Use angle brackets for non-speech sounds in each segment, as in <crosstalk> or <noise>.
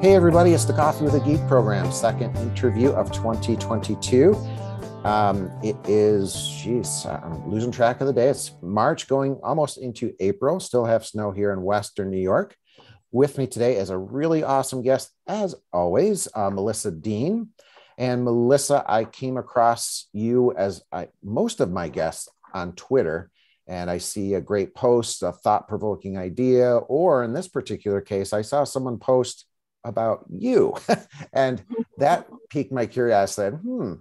Hey, everybody, it's the Coffee with a Geek program, second interview of 2022. Um, it is, geez, I'm losing track of the day. It's March going almost into April. Still have snow here in Western New York. With me today is a really awesome guest, as always, uh, Melissa Dean. And Melissa, I came across you as I, most of my guests on Twitter, and I see a great post, a thought provoking idea, or in this particular case, I saw someone post about you. <laughs> and that piqued my curiosity. Hmm,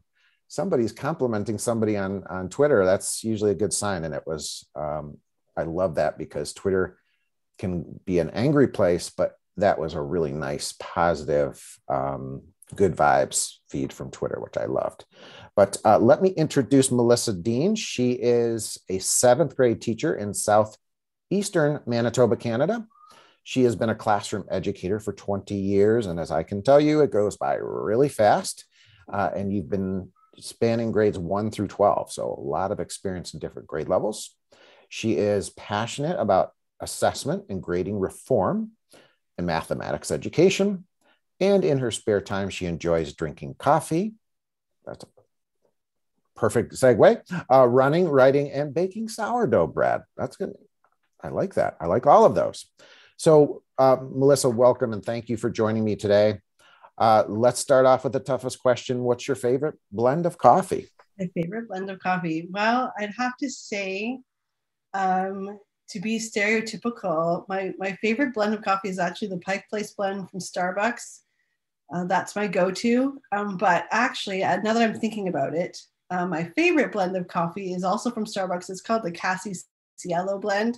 somebody's complimenting somebody on, on Twitter. That's usually a good sign. And it was, um, I love that because Twitter can be an angry place, but that was a really nice, positive, um, good vibes feed from Twitter, which I loved. But uh, let me introduce Melissa Dean. She is a seventh grade teacher in southeastern Manitoba, Canada. She has been a classroom educator for 20 years. And as I can tell you, it goes by really fast. Uh, and you've been spanning grades one through 12. So a lot of experience in different grade levels. She is passionate about assessment and grading reform and mathematics education. And in her spare time, she enjoys drinking coffee. That's a perfect segue. Uh, running, writing, and baking sourdough bread. That's good. I like that. I like all of those. So, uh, Melissa, welcome and thank you for joining me today. Uh, let's start off with the toughest question. What's your favorite blend of coffee? My favorite blend of coffee. Well, I'd have to say um, to be stereotypical, my, my favorite blend of coffee is actually the Pike Place blend from Starbucks. Uh, that's my go-to. Um, but actually, uh, now that I'm thinking about it, uh, my favorite blend of coffee is also from Starbucks. It's called the Casi Cielo blend,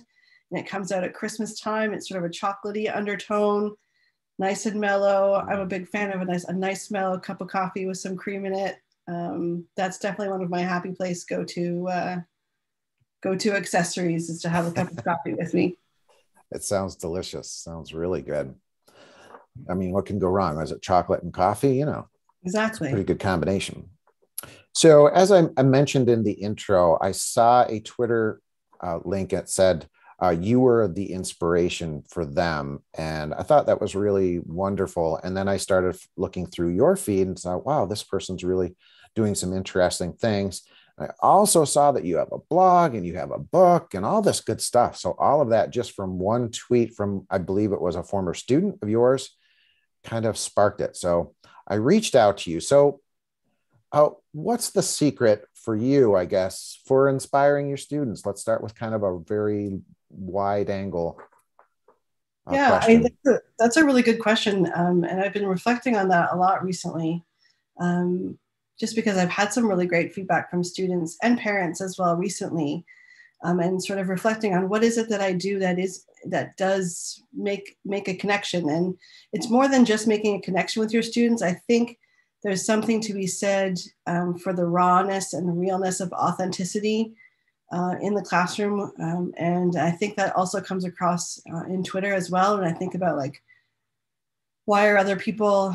and it comes out at Christmas time. It's sort of a chocolatey undertone, nice and mellow. I'm a big fan of a nice, a nice mellow cup of coffee with some cream in it. Um, that's definitely one of my happy place go-to uh, go-to accessories is to have a cup of coffee with me. It sounds delicious. Sounds really good. I mean, what can go wrong? Is it chocolate and coffee? You know, exactly. Pretty good combination. So, as I, I, mentioned in the intro, I saw a Twitter uh, link that said uh, you were the inspiration for them. And I thought that was really wonderful. And then I started looking through your feed and thought, wow, this person's really doing some interesting things. I also saw that you have a blog and you have a book and all this good stuff. So, all of that just from one tweet from, I believe it was a former student of yours, kind of sparked it. So, I reached out to you. So, uh, what's the secret for you, I guess, for inspiring your students? Let's start with kind of a very wide angle. Uh, yeah, I mean, that's, a, that's a really good question. Um, and I've been reflecting on that a lot recently. Um, just because I've had some really great feedback from students and parents as well recently, um, and sort of reflecting on what is it that I do that is that does make make a connection. And it's more than just making a connection with your students. I think there's something to be said um, for the rawness and the realness of authenticity uh, in the classroom, um, and I think that also comes across uh, in Twitter as well. And I think about like why are other people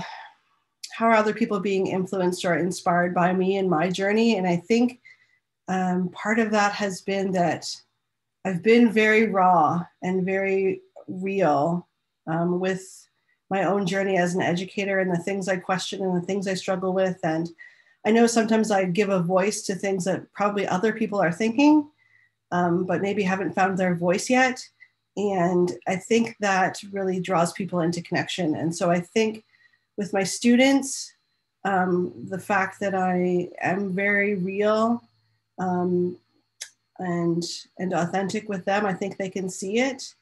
how are other people being influenced or inspired by me and my journey? And I think um, part of that has been that I've been very raw and very real um, with my own journey as an educator and the things I question and the things I struggle with. And I know sometimes I give a voice to things that probably other people are thinking, um, but maybe haven't found their voice yet. And I think that really draws people into connection. And so I think with my students, um, the fact that I am very real um, and and authentic with them, I think they can see it,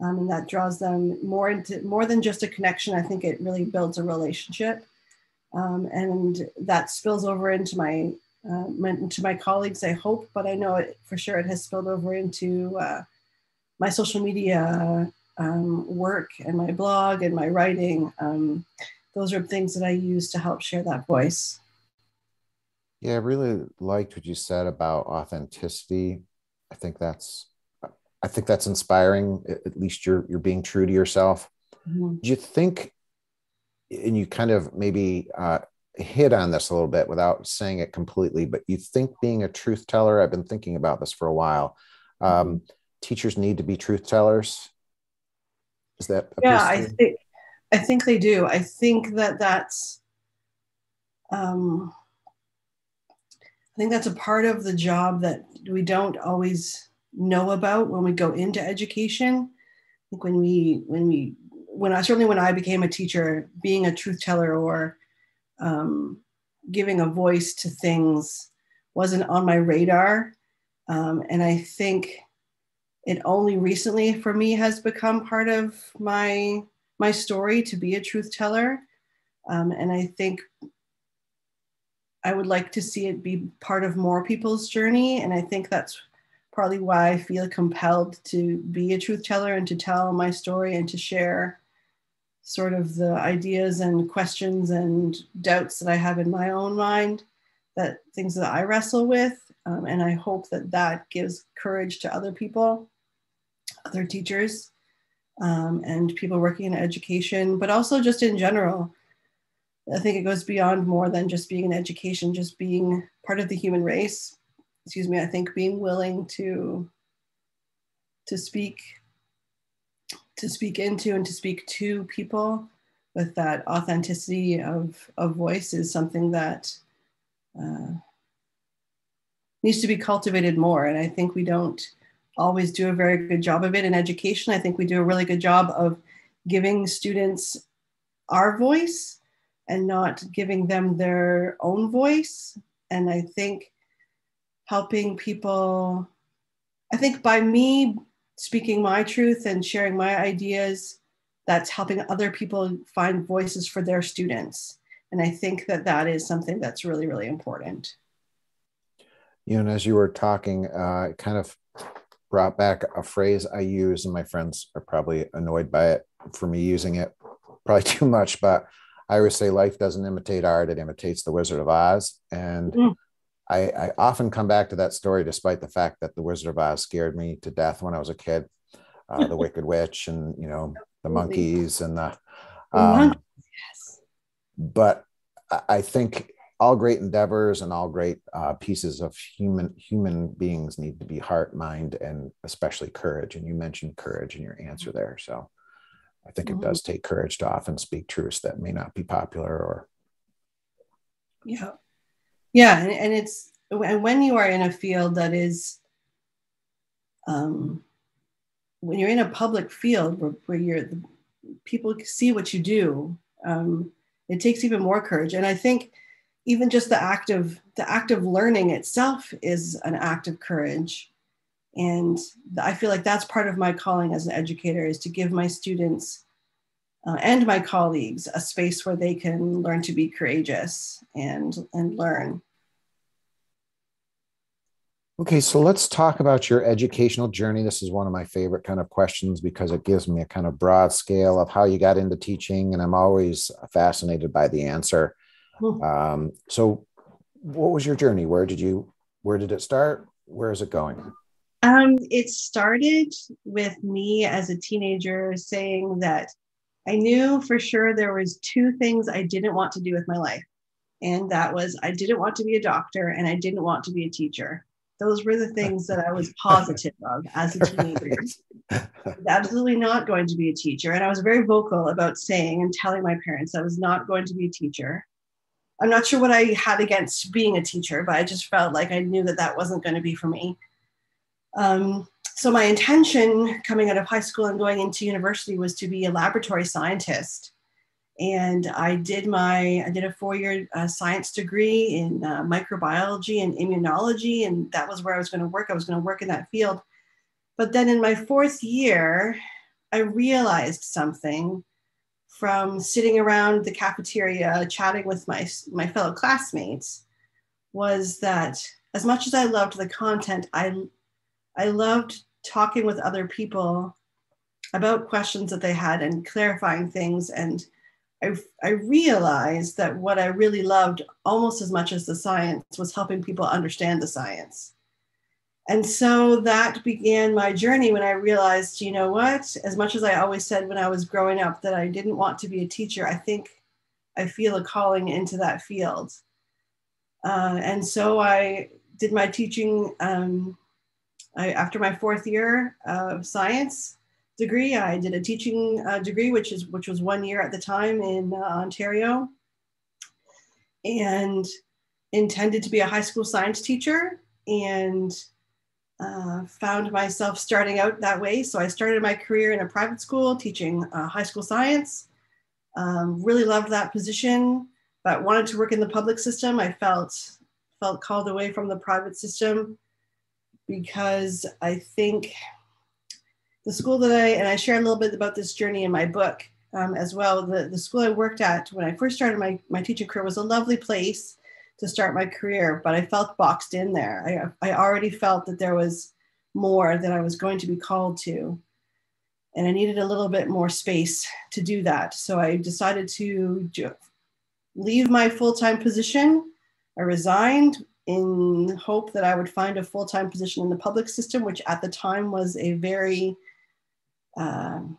um, and that draws them more into more than just a connection. I think it really builds a relationship, um, and that spills over into my, uh, my, into my colleagues. I hope, but I know it for sure. It has spilled over into uh, my social media um, work and my blog and my writing. Um, those are things that I use to help share that voice. Yeah, I really liked what you said about authenticity. I think that's I think that's inspiring. At least you're you're being true to yourself. Mm-hmm. Do you think, and you kind of maybe uh, hit on this a little bit without saying it completely, but you think being a truth teller? I've been thinking about this for a while. Um, mm-hmm. teachers need to be truth tellers. Is that yeah? I think I think they do. I think that that's, um, I think that's a part of the job that we don't always know about when we go into education. I think when we, when we, when I certainly when I became a teacher, being a truth teller or um, giving a voice to things wasn't on my radar. Um, and I think it only recently for me has become part of my my story to be a truth teller. Um, and I think I would like to see it be part of more people's journey. And I think that's partly why I feel compelled to be a truth teller and to tell my story and to share sort of the ideas and questions and doubts that I have in my own mind, that things that I wrestle with. Um, and I hope that that gives courage to other people, other teachers, um, and people working in education, but also just in general. I think it goes beyond more than just being in education, just being part of the human race. Excuse me, I think being willing to to speak to speak into and to speak to people with that authenticity of, of voice is something that uh, needs to be cultivated more. And I think we don't always do a very good job of it in education. I think we do a really good job of giving students our voice and not giving them their own voice. And I think helping people, I think by me speaking my truth and sharing my ideas that's helping other people find voices for their students. And i think that that is something that's really really important. You know and as you were talking uh, it kind of brought back a phrase i use and my friends are probably annoyed by it for me using it <laughs> probably too much but i always say life doesn't imitate art it imitates the wizard of oz. And mm. I, I, often come back to that story, despite the fact that the Wizard of Oz scared me to death when I was a kid. Uh, the <laughs> Wicked Witch, and you know the monkeys, and the. Um, yes. But I think all great endeavors and all great uh, pieces of human human beings need to be heart, mind, and especially courage. And you mentioned courage in your answer there, so I think mm-hmm. it does take courage to often speak truths that may not be popular or. Yeah yeah and, and it's and when you are in a field that is um, when you're in a public field where, where you're people see what you do um, it takes even more courage. And i think even just the act of the act of learning itself is an act of courage. And i feel like that's part of my calling as an educator is to give my students uh, and my colleagues a space where they can learn to be courageous and and learn. Okay, so let's talk about your educational journey. This is one of my favorite kind of questions because it gives me a kind of broad scale of how you got into teaching, and I'm always fascinated by the answer. Hmm. Um, so, what was your journey? Where did you? Where did it start? Where is it going? Um, it started with me as a teenager saying that I knew for sure there was two things I didn't want to do with my life. And that was I didn't want to be a doctor and I didn't want to be a teacher. Those were the things that I was <laughs> positive of as a teenager. <laughs> absolutely not going to be a teacher. And I was very vocal about saying and telling my parents I was not going to be a teacher. I'm not sure what I had against being a teacher, but I just felt like I knew that that wasn't going to be for me. Um, so my intention coming out of high school and going into university was to be a laboratory scientist. And i did my i did a four-year uh, science degree in uh, microbiology and immunology and that was where i was going to work. I was going to work in that field. But then in my fourth year i realized something from sitting around the cafeteria chatting with my my fellow classmates was that as much as i loved the content i I loved talking with other people about questions that they had and clarifying things. And I, I realized that what I really loved almost as much as the science was helping people understand the science. And so that began my journey when I realized, you know what, as much as I always said when I was growing up that I didn't want to be a teacher, I think I feel a calling into that field. Uh, and so I did my teaching um, I, after my fourth year of science, degree. I did a teaching uh, degree, which is which was one year at the time in uh, Ontario, and intended to be a high school science teacher, and uh, found myself starting out that way. So I started my career in a private school teaching uh, high school science. Um, really loved that position, but wanted to work in the public system. I felt felt called away from the private system because I think the school that I, and I share a little bit about this journey in my book um, as well. The, the school I worked at when I first started my, my teaching career was a lovely place to start my career, but I felt boxed in there. I, I already felt that there was more that I was going to be called to. And I needed a little bit more space to do that. So I decided to leave my full time position. I resigned, in hope that I would find a full time position in the public system, which at the time was a very, um,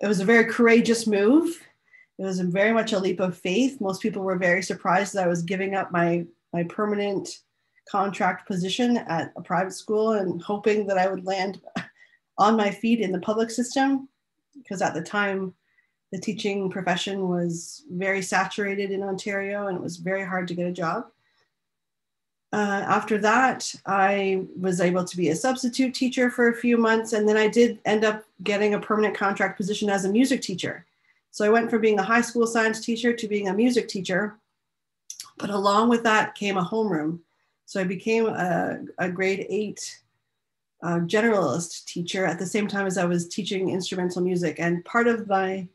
it was a very courageous move. It was very much a leap of faith. Most people were very surprised that I was giving up my my permanent contract position at a private school and hoping that I would land on my feet in the public system, because at the time the teaching profession was very saturated in Ontario and it was very hard to get a job. Uh, after that, I was able to be a substitute teacher for a few months, and then I did end up getting a permanent contract position as a music teacher. So I went from being a high school science teacher to being a music teacher. But along with that came a homeroom. So I became a, a grade eight uh, generalist teacher at the same time as I was teaching instrumental music. And part of my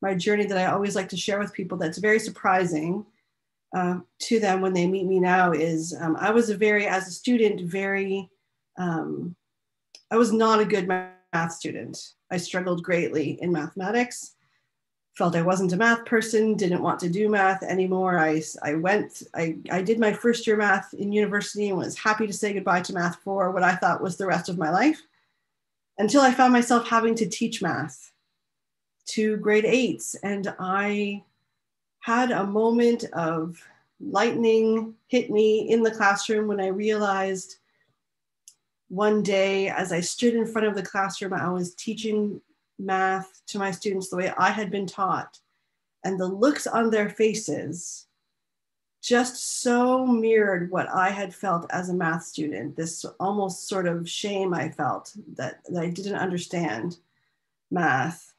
my journey that I always like to share with people that's very surprising uh, to them when they meet me now is um, I was a very, as a student, very, um, I was not a good math student. I struggled greatly in mathematics, felt I wasn't a math person, didn't want to do math anymore. I, I went, I, I did my first year math in university and was happy to say goodbye to math for what I thought was the rest of my life until I found myself having to teach math to grade eights. And I had a moment of lightning hit me in the classroom when I realized one day as I stood in front of the classroom, I was teaching math to my students the way I had been taught. And the looks on their faces just so mirrored what I had felt as a math student this almost sort of shame I felt that, that I didn't understand math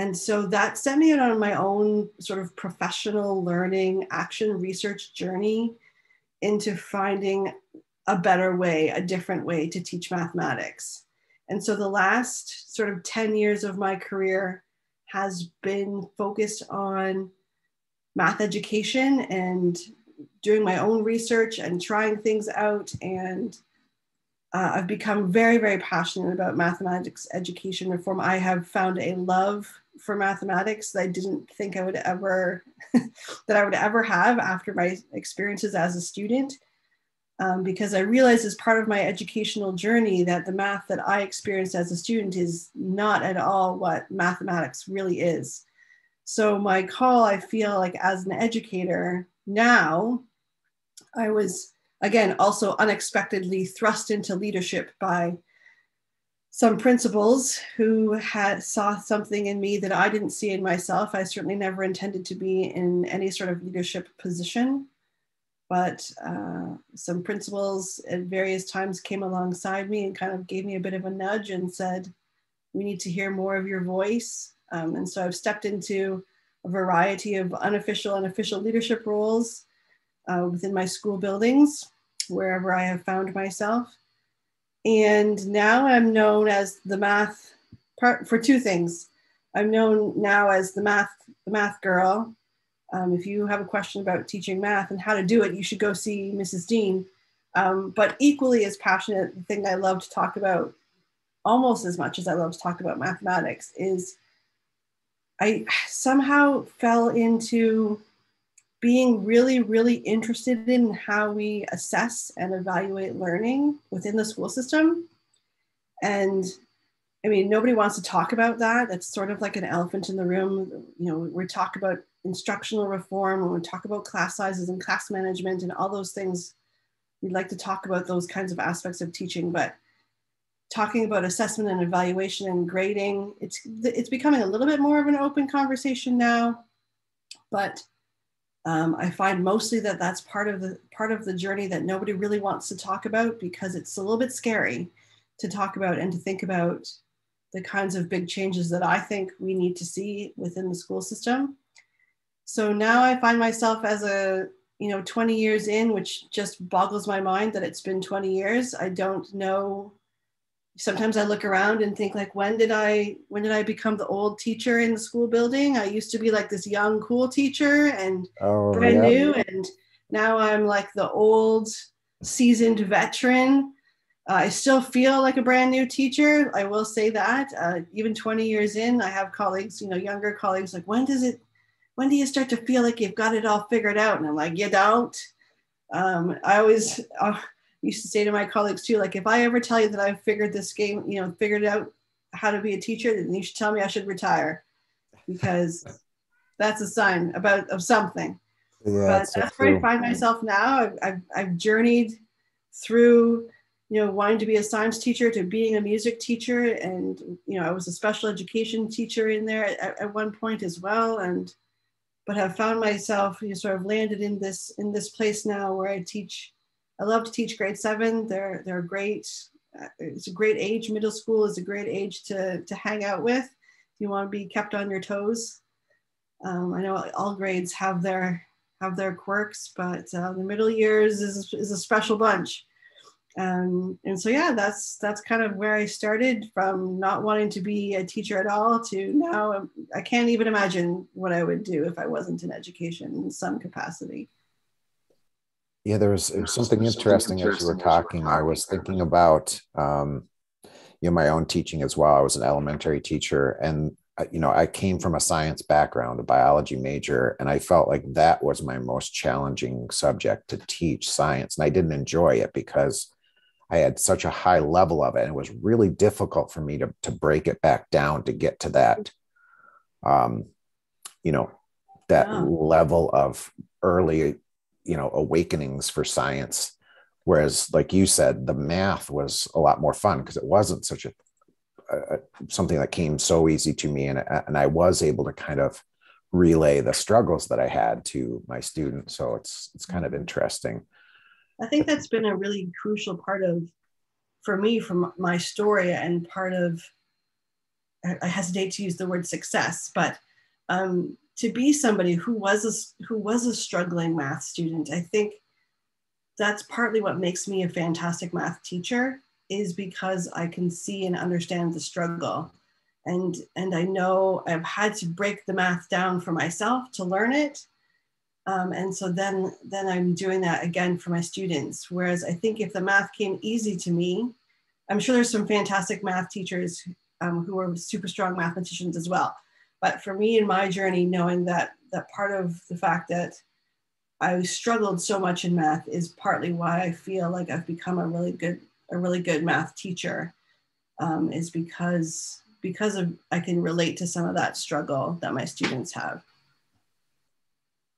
and so that sent me on my own sort of professional learning action research journey into finding a better way, a different way to teach mathematics. And so the last sort of 10 years of my career has been focused on math education and doing my own research and trying things out and uh, I've become very, very passionate about mathematics education reform. I have found a love for mathematics that I didn't think I would ever <laughs> that I would ever have after my experiences as a student. Um, because I realized as part of my educational journey that the math that I experienced as a student is not at all what mathematics really is. So my call, I feel like as an educator now, I was again, also unexpectedly thrust into leadership by some principals who had saw something in me that I didn't see in myself. I certainly never intended to be in any sort of leadership position, but uh, some principals at various times came alongside me and kind of gave me a bit of a nudge and said, "We need to hear more of your voice." Um, and so I've stepped into a variety of unofficial and official leadership roles uh, within my school buildings, wherever I have found myself. And now I'm known as the math part for two things. I'm known now as the math, the math girl. Um, if you have a question about teaching math and how to do it, you should go see Mrs. Dean. Um, but equally as passionate, the thing I love to talk about almost as much as I love to talk about mathematics is I somehow fell into being really, really interested in how we assess and evaluate learning within the school system. And I mean, nobody wants to talk about that. It's sort of like an elephant in the room. You know, we talk about instructional reform and we talk about class sizes and class management and all those things. We'd like to talk about those kinds of aspects of teaching, but talking about assessment and evaluation and grading. It's it's becoming a little bit more of an open conversation now, but um, I find mostly that that's part of the part of the journey that nobody really wants to talk about because it's a little bit scary to talk about and to think about the kinds of big changes that I think we need to see within the school system. So now I find myself as a you know 20 years in, which just boggles my mind that it's been 20 years. I don't know sometimes I look around and think like, when did I when did I become the old teacher in the school building? I used to be like this young, cool teacher and oh, brand yeah. new, and now I'm like the old, seasoned veteran. Uh, I still feel like a brand new teacher. I will say that. Uh, even 20 years in, I have colleagues, you know, younger colleagues, like, when does it, when do you start to feel like you've got it all figured out? And I'm like, you don't. Um, I always, uh, used to say to my colleagues too, like if I ever tell you that I've figured this game, you know, figured out how to be a teacher, then you should tell me I should retire because that's a sign about of something. Yeah, but that's where I find myself now. I've, I've, I've journeyed through, you know, wanting to be a science teacher to being a music teacher. And, you know, I was a special education teacher in there at, at one point as well. And, but have found myself, you know, sort of landed in this, in this place now where I teach I love to teach grade seven. They're they're great. Uh, it's a great age. Middle school is a great age to to hang out with. You want to be kept on your toes. Um, I know all grades have their have their quirks, but uh, the middle years is is a special bunch. Um, and so yeah, that's that's kind of where I started from not wanting to be a teacher at all to now I can't even imagine what I would do if I wasn't in education in some capacity. Yeah, there was, was something, interesting, interesting as you were talking. I was thinking about, um, you know, my own teaching as well. I was an elementary teacher, and uh, you know, I came from a science background, a biology major, and I felt like that was my most challenging subject to teach science, and I didn't enjoy it because I had such a high level of it, and it was really difficult for me to to break it back down to get to that, um, you know, that yeah. level of early you know awakenings for science. Whereas like you said the math was a lot more fun because it wasn't such a, a, something that came so easy to me. And, and i was able to kind of relay the struggles that i had to my students. So it's it's kind of interesting. I think that's been a really crucial part of for me from my story and part of i hesitate to use the word success but um, to be somebody who was a, who was a struggling math student, I think that's partly what makes me a fantastic math teacher is because I can see and understand the struggle. And, and I know I've had to break the math down for myself to learn it. Um, and so then, then I'm doing that again for my students. Whereas I think if the math came easy to me, I'm sure there's some fantastic math teachers um, who are super strong mathematicians as well. But for me in my journey, knowing that that part of the fact that I struggled so much in math is partly why I feel like I've become a really good a really good math teacher. Um, is because because of I can relate to some of that struggle that my students have.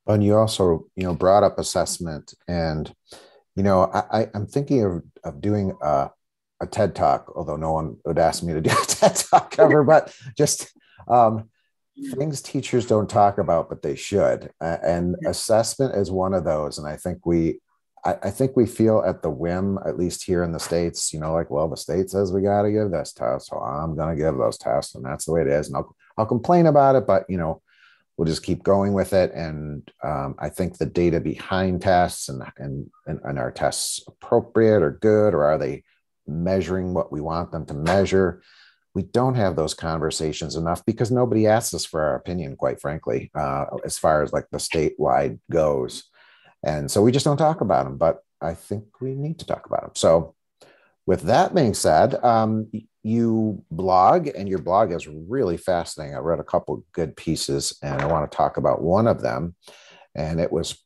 And you also, you know, brought up assessment, and you know, I, I'm thinking of of doing a, a TED talk, although no one would ask me to do a <laughs> TED talk ever but just um, things teachers don't talk about but they should. And assessment is one of those and i think we I, I, think we feel at the whim at least here in the states you know like well the state says we got to give this test so i'm going to give those tests and that's the way it is and i'll, I'll complain about it but you know we'll just keep going with it and um, i think the data behind tests and, and and and are tests appropriate or good or are they measuring what we want them to measure we don't have those conversations enough because nobody asks us for our opinion, quite frankly, uh, as far as like the statewide goes. And so we just don't talk about them, but I think we need to talk about them. So, with that being said, um, you blog and your blog is really fascinating. I read a couple good pieces and I want to talk about one of them. And it was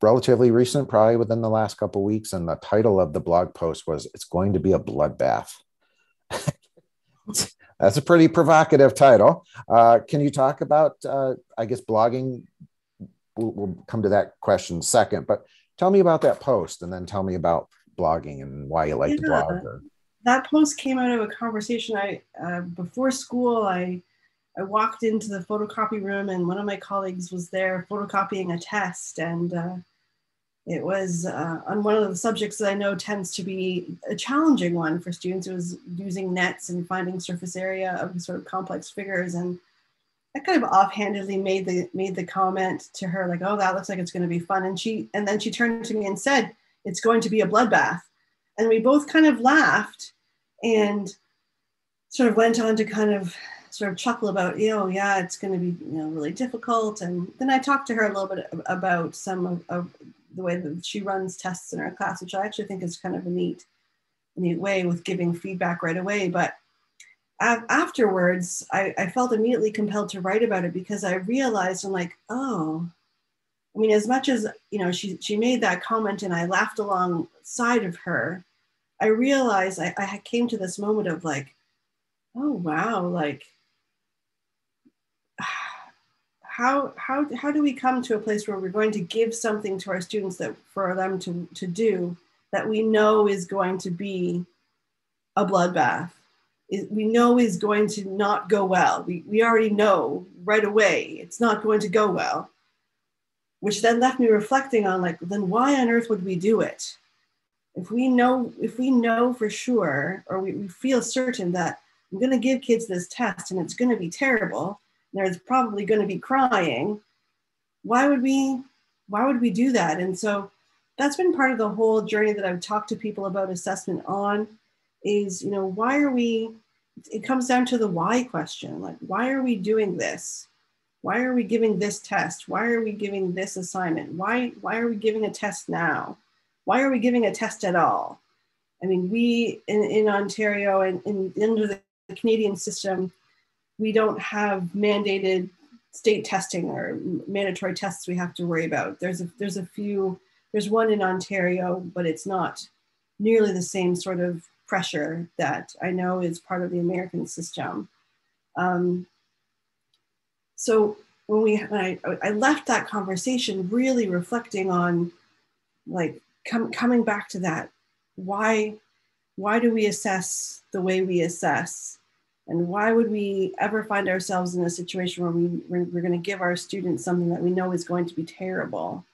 relatively recent, probably within the last couple weeks. And the title of the blog post was It's Going to Be a Bloodbath. <laughs> That's a pretty provocative title. Uh, can you talk about, uh, I guess, blogging? We'll, we'll, come to that question second, but tell me about that post and then tell me about blogging and why you like yeah. to blog. Or... that post came out of a conversation I uh, before school. I I walked into the photocopy room and one of my colleagues was there photocopying a test and. It was uh, on one of the subjects that I know tends to be a challenging one for students. It was using nets and finding surface area of sort of complex figures. And I kind of offhandedly made the made the comment to her like, "Oh, that looks like it's going to be fun." And she and then she turned to me and said, "It's going to be a bloodbath." And we both kind of laughed and sort of went on to kind of sort of chuckle about, oh yeah, it's going to be you know really difficult. And then I talked to her a little bit about some of, of the way that she runs tests in her class, which I actually think is kind of a neat, neat way with giving feedback right away. But afterwards, I, I felt immediately compelled to write about it because I realized I'm like, oh, I mean, as much as you know, she she made that comment and I laughed alongside of her. I realized I, I came to this moment of like, oh wow, like how how how do we come to a place where we're going to give something to our students that for them to to do that we know is going to be a bloodbath? Is, we know is going to not go well. We, we already know right away it's not going to go well which then left me reflecting on like then why on earth would we do it? If we know if we know for sure or we, we feel certain that i'm going to give kids this test and it's going to be terrible there's probably going to be crying. Why would we why would we do that? And so that's been part of the whole journey that i've talked to people about assessment on is you know why are we it comes down to the why question. Like why are we doing this? Why are we giving this test? Why are we giving this assignment? Why why are we giving a test now? Why are we giving a test at all? I mean we in, in ontario and in, under the canadian system we don't have mandated state testing or mandatory tests we have to worry about. There's a, there's a few, there's one in Ontario, but it's not nearly the same sort of pressure that I know is part of the American system. Um, so when we, when I, I left that conversation really reflecting on like com- coming back to that, why, why do we assess the way we assess? And why would we ever find ourselves in a situation where we, we're, we're going to give our students something that we know is going to be terrible?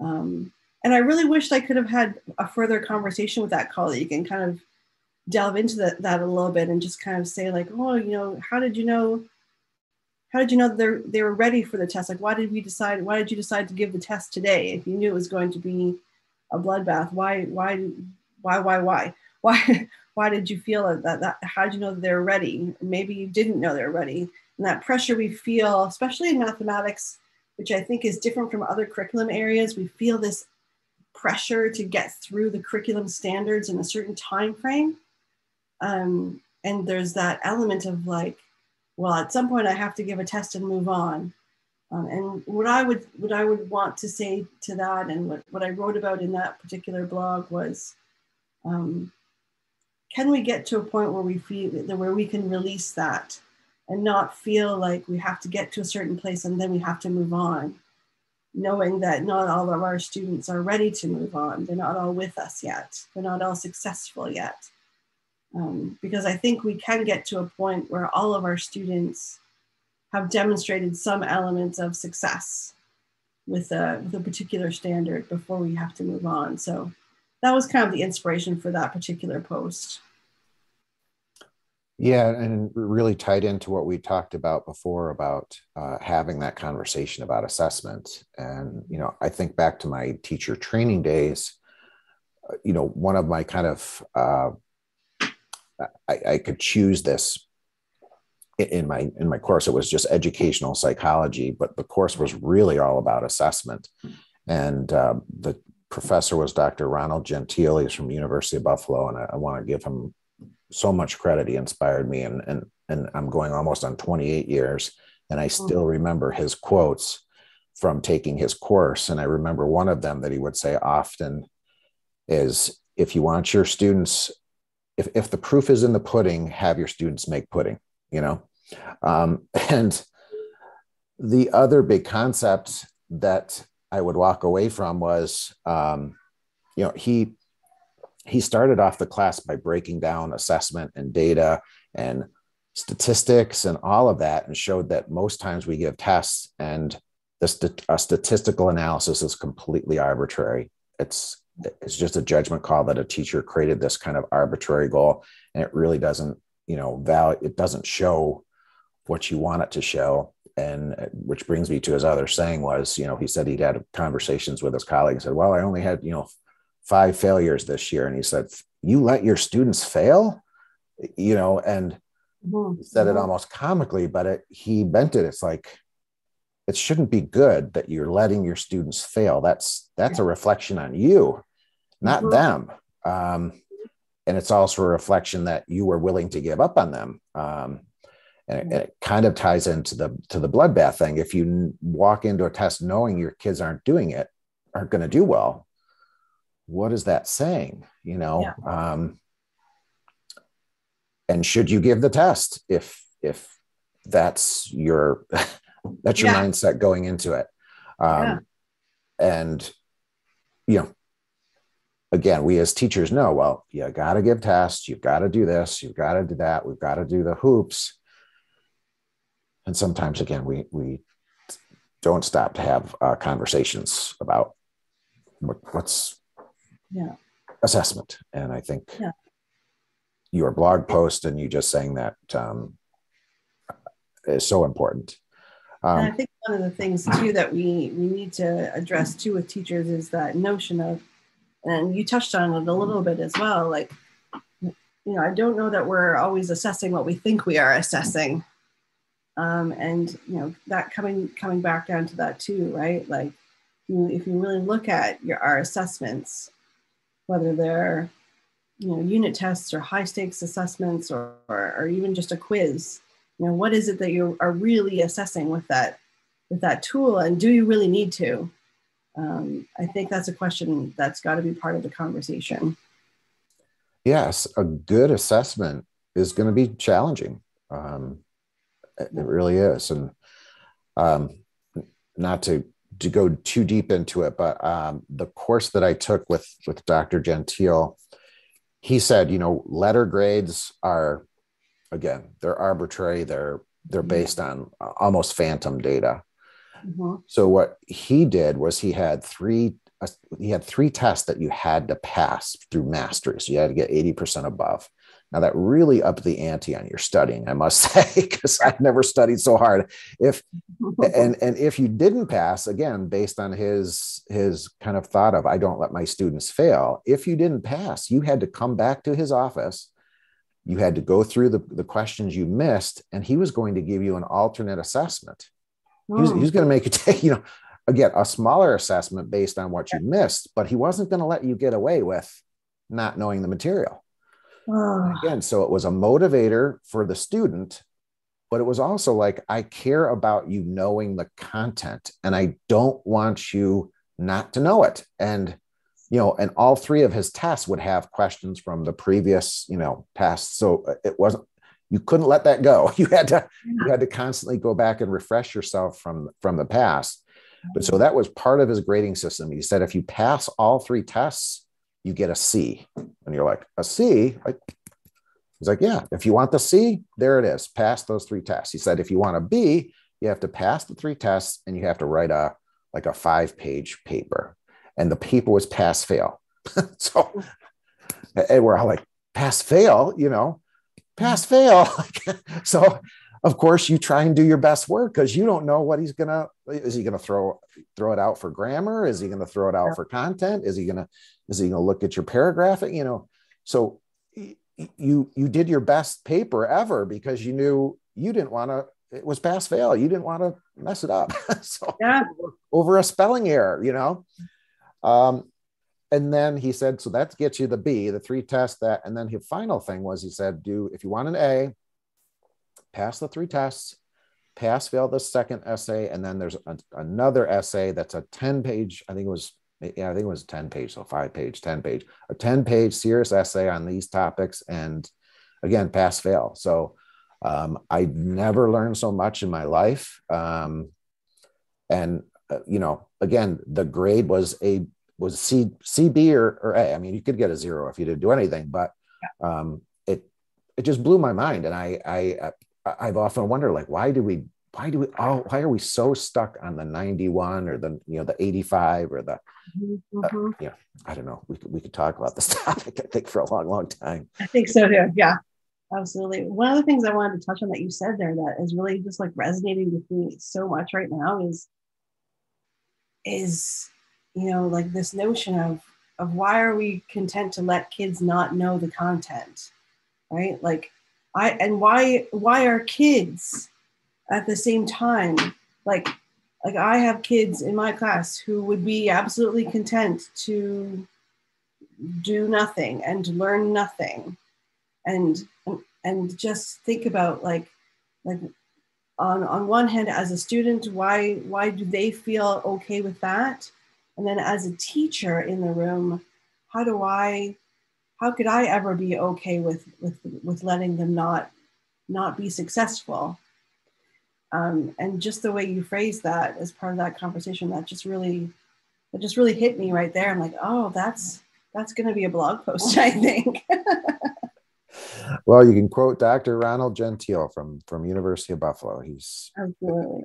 Um, and I really wished I could have had a further conversation with that colleague and kind of delve into the, that a little bit and just kind of say like, oh, you know, how did you know? How did you know they they were ready for the test? Like, why did we decide? Why did you decide to give the test today if you knew it was going to be a bloodbath? Why, why, why, why, why, <laughs> why? Why did you feel that, that how did you know they're ready? Maybe you didn't know they're ready. And that pressure we feel especially in mathematics which i think is different from other curriculum areas we feel this pressure to get through the curriculum standards in a certain time frame. Um, and there's that element of like well at some point i have to give a test and move on. Um, and what i would what i would want to say to that and what, what i wrote about in that particular blog was um, can we get to a point where we feel where we can release that and not feel like we have to get to a certain place and then we have to move on knowing that not all of our students are ready to move on? They're not all with us yet. They're not all successful yet. Um, because i think we can get to a point where all of our students have demonstrated some elements of success with a, with a particular standard before we have to move on. So that was kind of the inspiration for that particular post. Yeah, and really tied into what we talked about before about uh, having that conversation about assessment. And you know, I think back to my teacher training days. Uh, you know, one of my kind of uh, I, I could choose this in my in my course. It was just educational psychology, but the course was really all about assessment. And uh, the professor was Dr. Ronald Gentile. He's from University of Buffalo, and I, I want to give him so much credit. He inspired me, and and and I'm going almost on 28 years, and I still remember his quotes from taking his course. And I remember one of them that he would say often is, "If you want your students, if if the proof is in the pudding, have your students make pudding." You know, um, <laughs> and the other big concept that I would walk away from was, um, you know, he he started off the class by breaking down assessment and data and statistics and all of that and showed that most times we give tests and the st- statistical analysis is completely arbitrary. It's it's just a judgment call that a teacher created this kind of arbitrary goal. And it really doesn't you know value it doesn't show what you want it to show and uh, which brings me to his other saying was you know he said he'd had conversations with his colleagues said well i only had you know five failures this year. And he said you let your students fail? You know and mm-hmm. he said it mm-hmm. almost comically but it, he meant it. It's like it shouldn't be good that you're letting your students fail. That's that's a reflection on you not mm-hmm. them. Um, and it's also a reflection that you were willing to give up on them. Um, and it, kind of ties into the to the bloodbath thing if you walk into a test knowing your kids aren't doing it aren't going to do well what is that saying you know yeah. um, and should you give the test if if that's your <laughs> that's your yeah. mindset going into it um, yeah. and you know again we as teachers know well you got to give tests you've got to do this you've got to do that we've got to do the hoops and sometimes again we we don't stop to have uh, conversations about what, what's yeah. assessment. And I think yeah. your blog post and you just saying that um, is so important. Um, I think one of the things too that we we need to address too with teachers is that notion of, and you touched on it a little bit as well. Like, you know, I don't know that we're always assessing what we think we are assessing, um, and you know that coming coming back down to that too, right? Like, you, if you really look at your our assessments, whether they're you know unit tests or high stakes assessments or, or, or even just a quiz you know what is it that you are really assessing with that with that tool and do you really need to? Um, i think that's a question that's got to be part of the conversation. Yes a good assessment is going to be challenging. Um, it really is and um, not to to go too deep into it, but um, the course that I took with with Dr. Gentile, he said, you know, letter grades are, again, they're arbitrary. They're they're mm-hmm. based on almost phantom data. Mm-hmm. So what he did was he had three uh, he had three tests that you had to pass through mastery. So you had to get 80% above. Now that really upped the ante on your studying, I must <laughs> say, because I've never studied so hard. If <laughs> and and if you didn't pass, again, based on his his kind of thought of I don't let my students fail, if you didn't pass, you had to come back to his office. You had to go through the, the questions you missed, and he was going to give you an alternate assessment. He was, he was going to oh. make you <laughs> take, you know, again, a smaller assessment based on what you missed, but he wasn't going to let you get away with not knowing the material. Oh. Again, so it was a motivator for the student, but it was also like, I care about you knowing the content and I don't want you not to know it. And, you know, and all three of his tests would have questions from the previous, you know, tests. So uh, it wasn't, you couldn't let that go. <laughs> You had to, you had to constantly go back and refresh yourself from, from the past. But so that was part of his grading system. He said, if you pass all three tests, you get a C. And you're like, a C? Like, he's like, yeah, if you want the C, there it is. Pass those three tests. He said, if you want a B, you have to pass the three tests and you have to write a like a five page paper. And the paper was pass fail. <laughs> so and we're all like, pass fail, you know, pass fail. <laughs> so of course you try and do your best work because you don't know what he's gonna is he gonna throw throw it out for grammar? Is he gonna throw it out yeah. for content? Is he gonna is he gonna look at your paragraph? You know so you you did your best paper ever because you knew you didn't want to it was pass fail. You didn't want to mess it up. <laughs> So yeah. over, over, a spelling error you know? Um and then he said so that gets you the b the three tests that and then his final thing was he said do if you want an a pass the three tests, pass fail the second essay, and then there's a, another essay that's a 10 page, I think it was, yeah, I think it was 10 page, so five page, 10 page, a 10 page serious essay on these topics. And again, pass fail. So um, I never learned so much in my life. Um, and, uh, you know, again, the grade was a was C CB or or A. I mean, you could get a zero if you didn't do anything, but um, it it just blew my mind, and I I I've often wondered like why do we why do we all why are we so stuck on the 91 or the you know the 85 or the mm-hmm. uh, mm-hmm. you know i don't know we could, we could talk about this <laughs> topic i think for a long long time i think so too yeah absolutely one of the things i wanted to touch on that you said there that is really just like resonating with me so much right now is is you know like this notion of of why are we content to let kids not know the content right like i and why why are kids at the same time? Like like i have kids in my class who would be absolutely content to do nothing and learn nothing. And and just think about like like on on one hand as a student why why do they feel okay with that? And then as a teacher in the room how do i how could i ever be okay with with with letting them not not be successful? Um, and just the way you phrase that as part of that conversation that just really that just really hit me right there. I'm like oh that's that's going to be a blog post <laughs> i think. <laughs> Well you can quote dr ronald gentile from from university of buffalo. He's absolutely.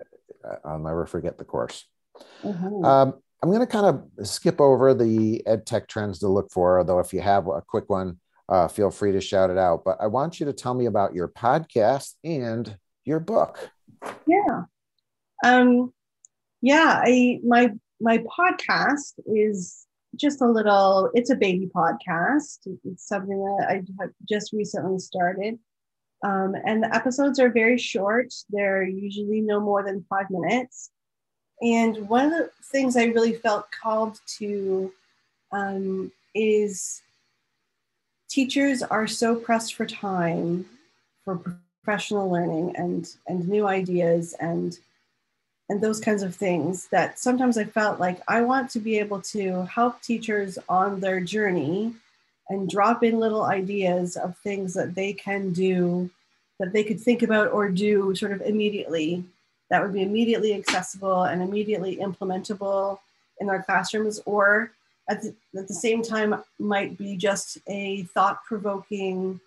I'll never forget the course. Mm-hmm. um, i'm going to kind of skip over the ed tech trends to look for although if you have a quick one uh, feel free to shout it out. But i want you to tell me about your podcast and your book. Yeah. Um, yeah, I my my podcast is just a little it's a baby podcast. It's something that i just recently started. Um, and the episodes are very short. They're usually no more than five minutes and one of the things i really felt called to um, is teachers are so pressed for time for professional learning and and new ideas and and those kinds of things that sometimes I felt like I want to be able to help teachers on their journey and drop in little ideas of things that they can do that they could think about or do sort of immediately that would be immediately accessible and immediately implementable in their classrooms or at the, at the same time might be just a thought-provoking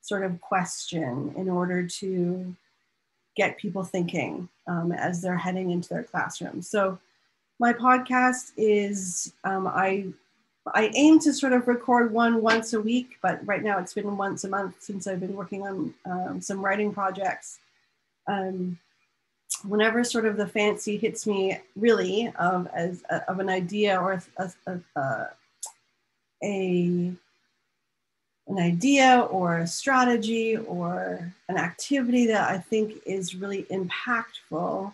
sort of question in order to get people thinking um, as they're heading into their classrooms. So my podcast is um, I I aim to sort of record one once a week, but right now it's been once a month since I've been working on um, some writing projects. Um, whenever sort of the fancy hits me, really of as of an idea or a, a, a, a an idea or a strategy or an activity that I think is really impactful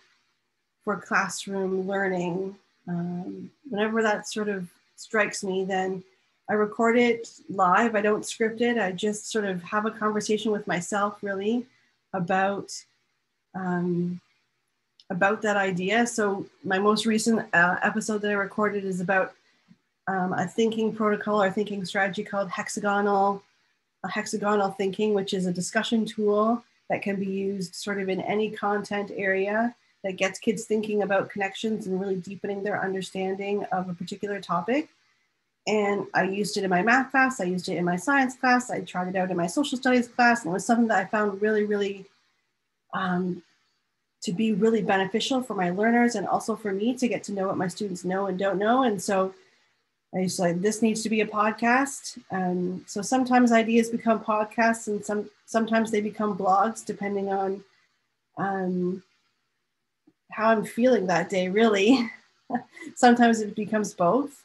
for classroom learning. Um, whenever that sort of strikes me, then I record it live. I don't script it. I just sort of have a conversation with myself, really, about um, about that idea. So my most recent uh, episode that I recorded is about um, a thinking protocol or thinking strategy called hexagonal hexagonal thinking, which is a discussion tool that can be used sort of in any content area that gets kids thinking about connections and really deepening their understanding of a particular topic. And I used it in my math class, I used it in my science class, I tried it out in my social studies class, and it was something that I found really, really um, to be really beneficial for my learners and also for me to get to know what my students know and don't know. And so I just like this needs to be a podcast. Um, so sometimes ideas become podcasts, and some sometimes they become blogs, depending on um, how I'm feeling that day. Really, <laughs> sometimes it becomes both.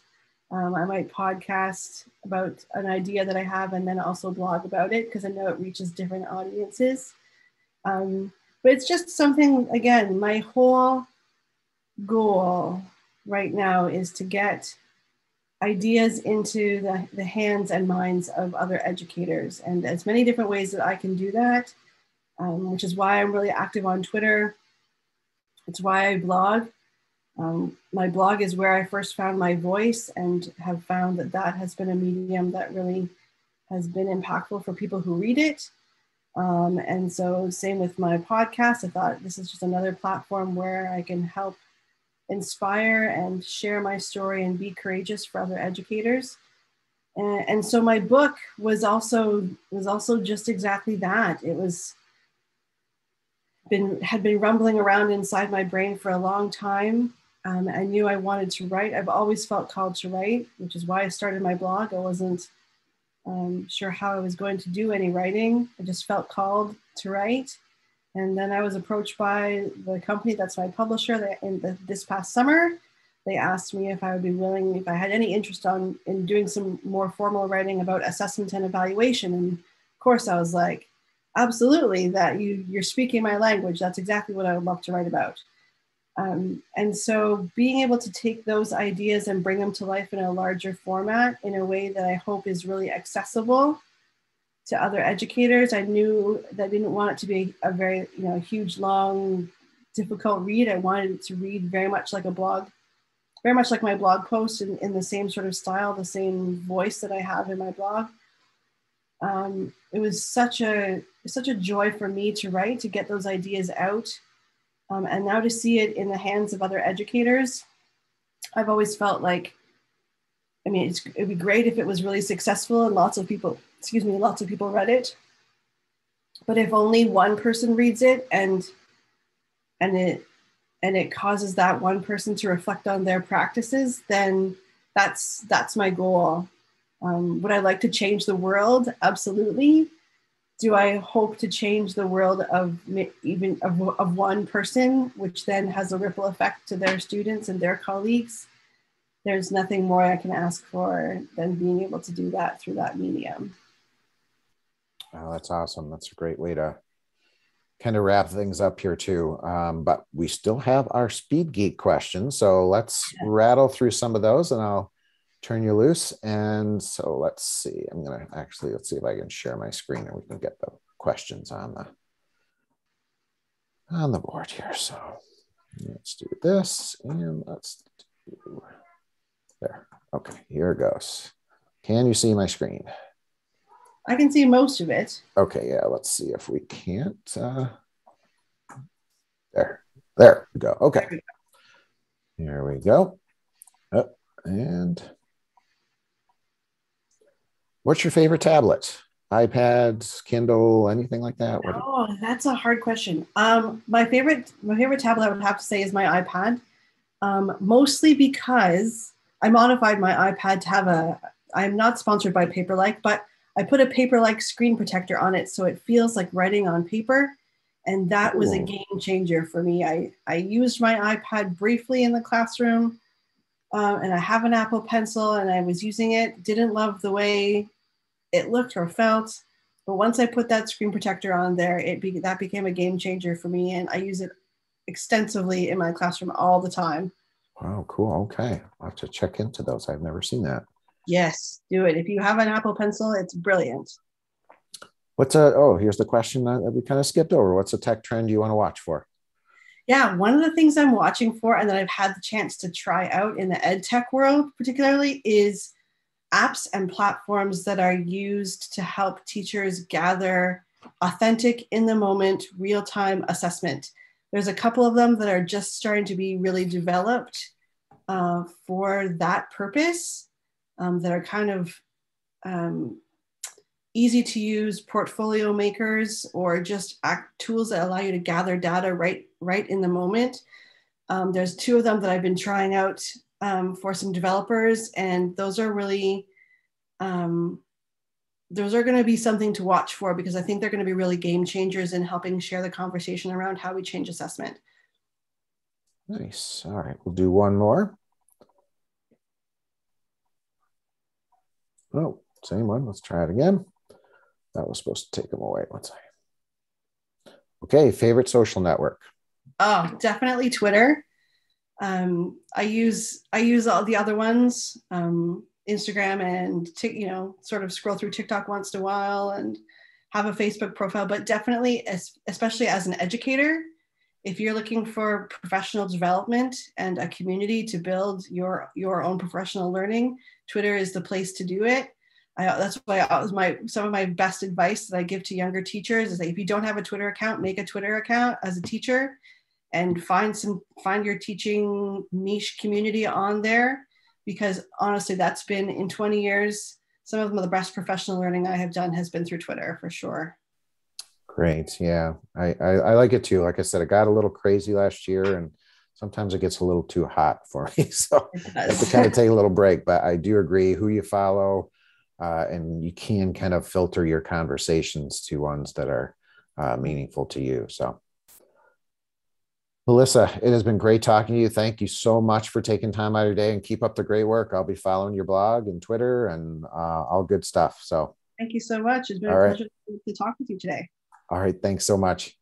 Um, I might podcast about an idea that I have, and then also blog about it because I know it reaches different audiences. Um, but it's just something. Again, my whole goal right now is to get ideas into the, the hands and minds of other educators. And as many different ways that I can do that, um, which is why I'm really active on Twitter. It's why I blog. Um, my blog is where I first found my voice and have found that that has been a medium that really has been impactful for people who read it. Um, and so, same with my podcast. I thought this is just another platform where I can help inspire and share my story and be courageous for other educators. And, and so my book was also was also just exactly that. It was been had been rumbling around inside my brain for a long time. Um, I knew I wanted to write. I've always felt called to write, which is why I started my blog. I wasn't um, sure how I was going to do any writing. I just felt called to write. And then I was approached by the company that's my publisher that in the, this past summer. They asked me if I would be willing, if I had any interest on in doing some more formal writing about assessment and evaluation. And of course, I was like, absolutely, that you you're speaking my language. That's exactly what I would love to write about. Um, and so being able to take those ideas and bring them to life in a larger format in a way that I hope is really accessible to other educators. I knew that I didn't want it to be a very, you know, huge, long, difficult read. I wanted it to read very much like a blog, very much like my blog post in, in the same sort of style, the same voice that I have in my blog. Um, it was such a such a joy for me to write, to get those ideas out um, and now to see it in the hands of other educators, I've always felt like, I mean, it'd be great if it was really successful and lots of people, excuse me, lots of people read it. But if only one person reads it and and it and it causes that one person to reflect on their practices, then that's that's my goal. Um, would I like to change the world? Absolutely do I hope to change the world of even of, of one person, which then has a ripple effect to their students and their colleagues? There's nothing more I can ask for than being able to do that through that medium. Oh, that's awesome. That's a great way to kind of wrap things up here too. Um, but we still have our speed geek questions, so let's yeah. rattle through some of those, and I'll turn you loose. And so let's see, I'm gonna actually, let's see if I can share my screen and we can get the questions on the, on the board here. So let's do this and let's do, there. Okay, here it goes. Can you see my screen? I can see most of it. Okay, yeah, let's see if we can't. Uh, there, there we go. Okay, here we go. Oh, and What's your favorite tablet? iPads, Kindle, anything like that? Oh, that's a hard question. Um, my favorite, my favorite tablet I would have to say is my iPad. Um, mostly because I modified my iPad to have a. I'm not sponsored by Paperlike, but I put a Paperlike screen protector on it, so it feels like writing on paper, and that was a game changer for me. I I used my iPad briefly in the classroom, um, and I have an Apple Pencil, and I was using it. Didn't love the way it looked or felt. But once I put that screen protector on there, it be, that became a game changer for me, and I use it extensively in my classroom all the time. Wow, cool. Okay, I'll have to check into those. I've never seen that. Yes, do it. If you have an Apple Pencil, it's brilliant. What's a oh? Here's the question that we kind of skipped over. What's a tech trend you want to watch for? Yeah, one of the things I'm watching for, and that I've had the chance to try out in the ed tech world, particularly, is apps and platforms that are used to help teachers gather authentic, in the moment, real time assessment. There's a couple of them that are just starting to be really developed uh, for that purpose um, that are kind of um, easy to use portfolio makers or just tools that allow you to gather data right, right in the moment. Um, there's two of them that I've been trying out um, for some developers, and those are really um, those are going to be something to watch for because I think they're going to be really game changers in helping share the conversation around how we change assessment. Nice. All right, we'll do one more. Oh, same one. Let's try it again. That was supposed to take them away. One second. Okay, favorite social network. Oh, definitely Twitter. Um, I use I use all the other ones, um, Instagram and you know sort of scroll through TikTok once in a while and have a Facebook profile. But definitely, as, especially as an educator, if you're looking for professional development and a community to build your your own professional learning, Twitter is the place to do it. I, that's why I was my some of my best advice that I give to younger teachers is that if you don't have a Twitter account, make a Twitter account as a teacher and find some find your teaching niche community on there because honestly that's been in 20 years some of the best professional learning i have done has been through twitter for sure. Great yeah. I, I, I like it too. Like i said it got a little crazy last year and sometimes it gets a little too hot for me <laughs> so i have to kind of take a little break but i do agree. Who you follow uh, and you can kind of filter your conversations to ones that are uh, meaningful to you so Melissa, it has been great talking to you. Thank you so much for taking time out of your day and keep up the great work. I'll be following your blog and Twitter and uh, all good stuff. So thank you so much. It's been all a right. pleasure to talk with you today. All right. Thanks so much.